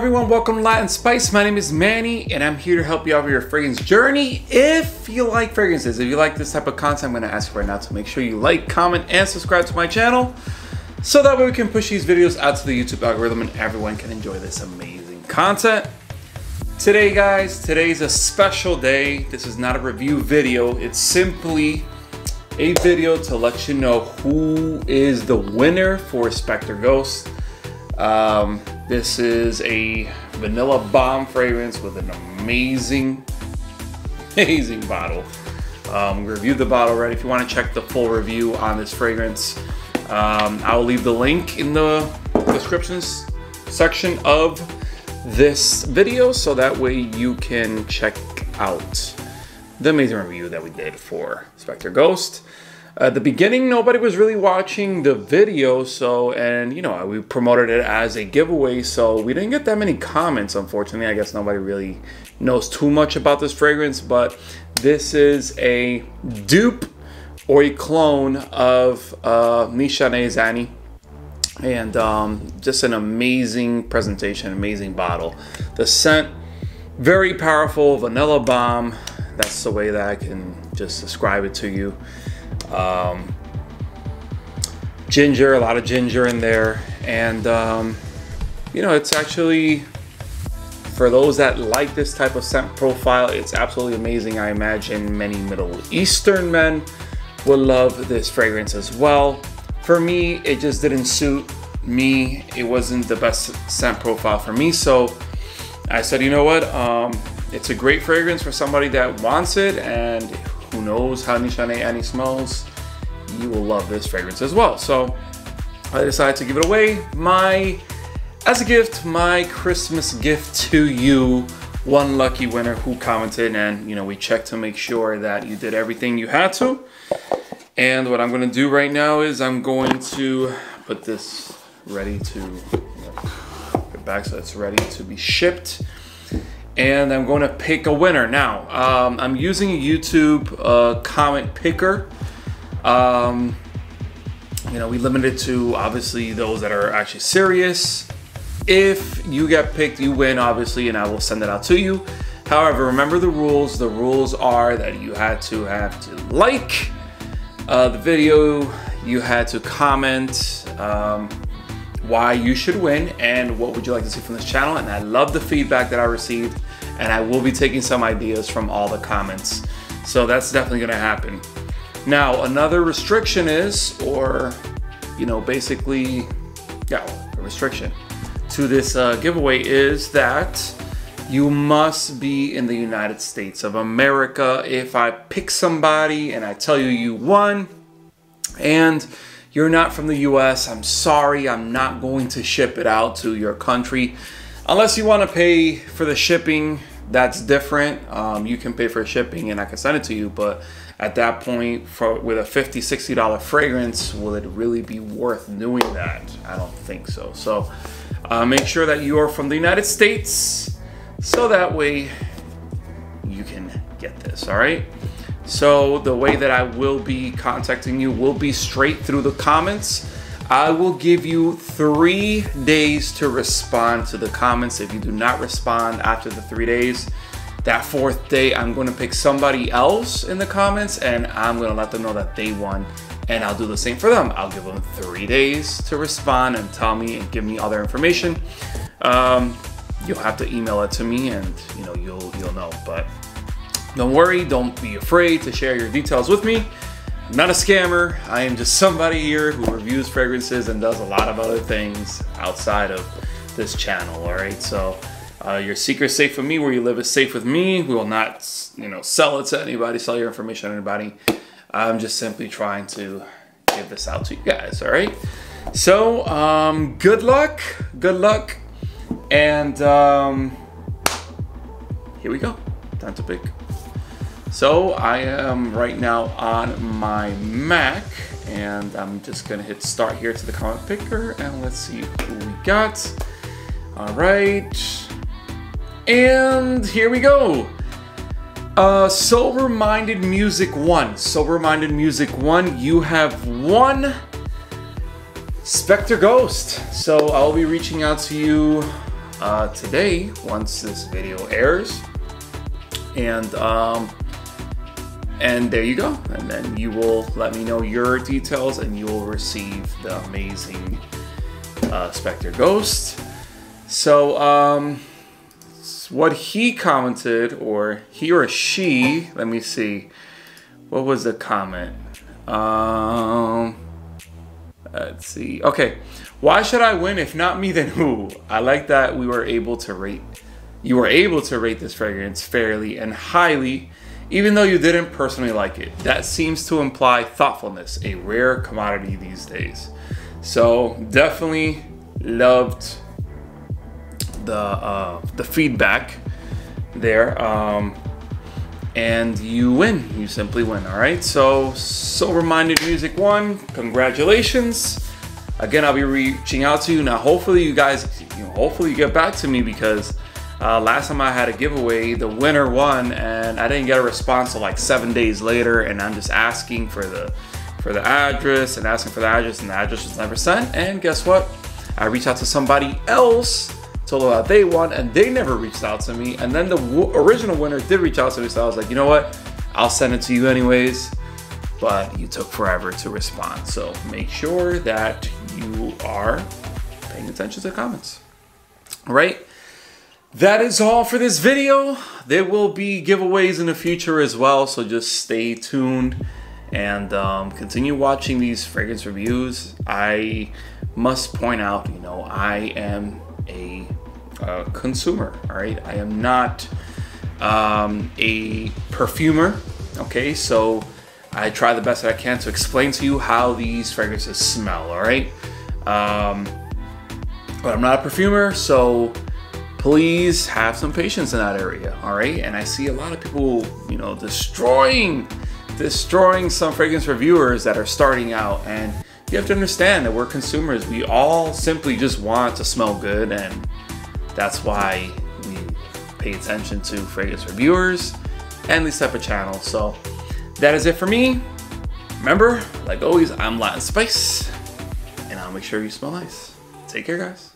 Everyone, welcome to Latin Spice. My name is Manny and I'm here to help you out with your fragrance journey. If you like fragrances, if you like this type of content, I'm gonna ask you right now to make sure you like, comment, and subscribe to my channel so that way we can push these videos out to the YouTube algorithm and everyone can enjoy this amazing content. Today guys, today's a special day. This is not a review video, it's simply a video to let you know who is the winner for Spectre Ghost. Um, this is a vanilla bomb fragrance with an amazing, amazing bottle. Um, we reviewed the bottle already. If you want to check the full review on this fragrance, um, I'll leave the link in the descriptions section of this video so that way you can check out the amazing review that we did for Spectre Ghost. At the beginning, nobody was really watching the video, so, and you know, we promoted it as a giveaway, so we didn't get that many comments, unfortunately. I guess nobody really knows too much about this fragrance, but this is a dupe or a clone of uh, Nishane's Ani. And um, just an amazing presentation, amazing bottle. The scent, very powerful, vanilla bomb. That's the way that I can just describe it to you. Um, ginger, a lot of ginger in there. And, um, you know, it's actually, for those that like this type of scent profile, it's absolutely amazing. I imagine many Middle Eastern men will love this fragrance as well. For me, it just didn't suit me. It wasn't the best scent profile for me. So I said, you know what? Um, it's a great fragrance for somebody that wants it and who knows how Nishane Ani smells, you will love this fragrance as well. So I decided to give it away. My, as a gift, my Christmas gift to you, one lucky winner who commented and you know, we checked to make sure that you did everything you had to. And what I'm gonna do right now is I'm going to put this ready to, you know, back so it's ready to be shipped and I'm going to pick a winner. Now, um, I'm using a YouTube uh, comment picker. Um, you know, we limit it to obviously those that are actually serious. If you get picked, you win, obviously, and I will send it out to you. However, remember the rules. The rules are that you had to have to like uh, the video, you had to comment um, why you should win and what would you like to see from this channel. And I love the feedback that I received and I will be taking some ideas from all the comments. So that's definitely gonna happen. Now, another restriction is, or, you know, basically, yeah, a restriction to this uh, giveaway is that you must be in the United States of America. If I pick somebody and I tell you you won and you're not from the US, I'm sorry, I'm not going to ship it out to your country. Unless you want to pay for the shipping, that's different. Um, you can pay for shipping and I can send it to you, but at that point, for with a $50, $60 fragrance, will it really be worth doing that? I don't think so. So uh, make sure that you are from the United States so that way you can get this, all right? So the way that I will be contacting you will be straight through the comments. I will give you three days to respond to the comments. If you do not respond after the three days, that fourth day, I'm gonna pick somebody else in the comments and I'm gonna let them know that they won and I'll do the same for them. I'll give them three days to respond and tell me and give me all their information. Um, you'll have to email it to me and you know, you'll, you'll know, but don't worry, don't be afraid to share your details with me. I'm not a scammer. I am just somebody here who reviews fragrances and does a lot of other things outside of this channel, all right? So uh, your secret's safe with me. Where you live is safe with me. We will not, you know, sell it to anybody, sell your information to anybody. I'm just simply trying to give this out to you guys, all right? So, um, good luck, good luck. And um, here we go, time to pick. So I am right now on my Mac and I'm just gonna hit start here to the comment picker and let's see who we got. All right, and here we go. Uh, Minded Music 1. Sober Minded Music 1, you have won Spectre Ghost. So I'll be reaching out to you uh, today once this video airs. And um, and there you go. And then you will let me know your details and you will receive the amazing uh, Spectre Ghost. So, um, what he commented, or he or she, let me see, what was the comment? Um, let's see. Okay, why should I win? If not me, then who? I like that we were able to rate, you were able to rate this fragrance fairly and highly even though you didn't personally like it. That seems to imply thoughtfulness, a rare commodity these days. So definitely loved the uh, the feedback there. Um, and you win. You simply win. All right. So sober minded music one. Congratulations. Again, I'll be reaching out to you now. Hopefully, you guys, you know, hopefully you get back to me because uh, last time I had a giveaway, the winner won, and I didn't get a response until like seven days later. And I'm just asking for the for the address and asking for the address, and the address was never sent. And guess what? I reached out to somebody else, told them that they won, and they never reached out to me. And then the original winner did reach out to me, so I was like, you know what? I'll send it to you anyways. But you took forever to respond. So make sure that you are paying attention to the comments. All right? That is all for this video. There will be giveaways in the future as well, so just stay tuned and um, continue watching these fragrance reviews. I must point out, you know, I am a uh, consumer, all right? I am not um, a perfumer, okay? So I try the best that I can to explain to you how these fragrances smell, all right? Um, but I'm not a perfumer, so please have some patience in that area all right? And i see a lot of people you know destroying destroying some fragrance reviewers that are starting out. And you have to understand that we're consumers. We all simply just want to smell good and that's why we pay attention to fragrance reviewers and these type of channels. So that is it for me. Remember like always i'm latin spice and i'll make sure you smell nice. Take care guys